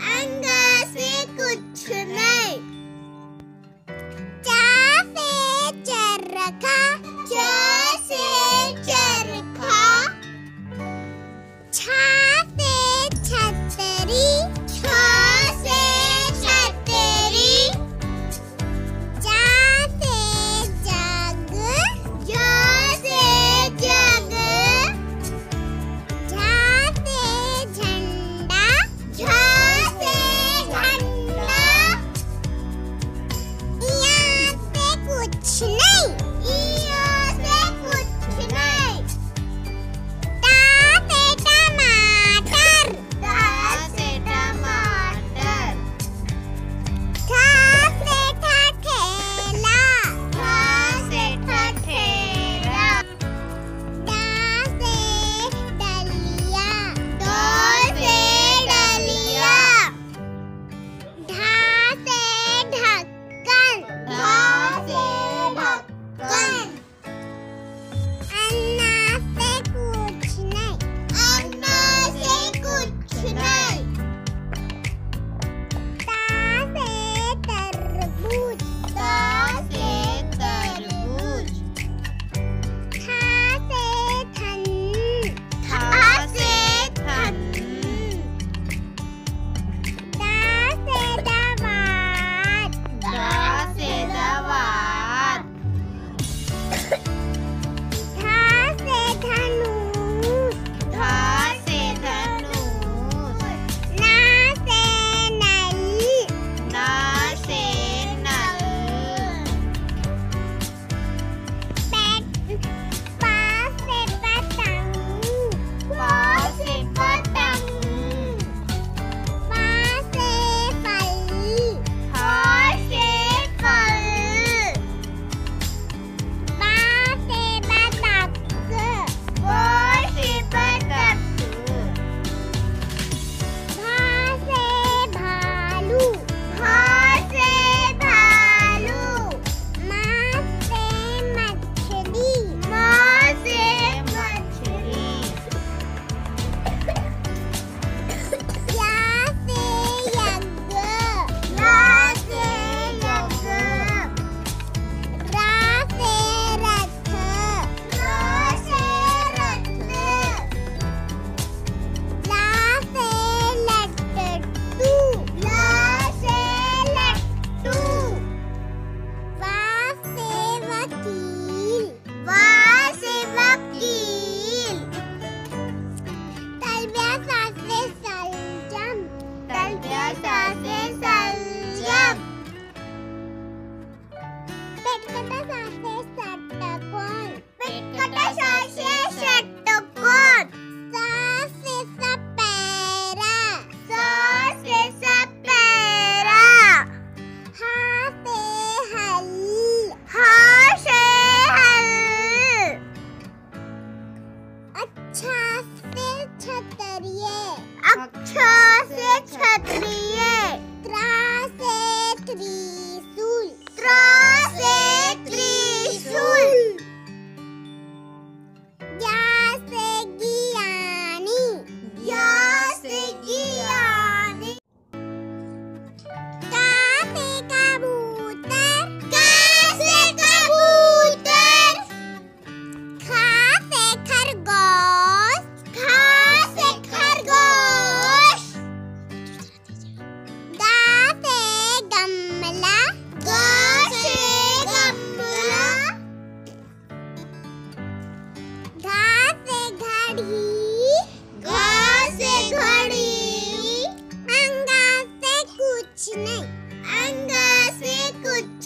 अंग से कुछ नहीं। चाफे चर रखा नहीं अंगा से कुछ नहीं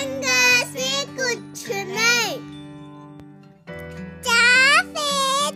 गंगा से कुछ नहीं चाफे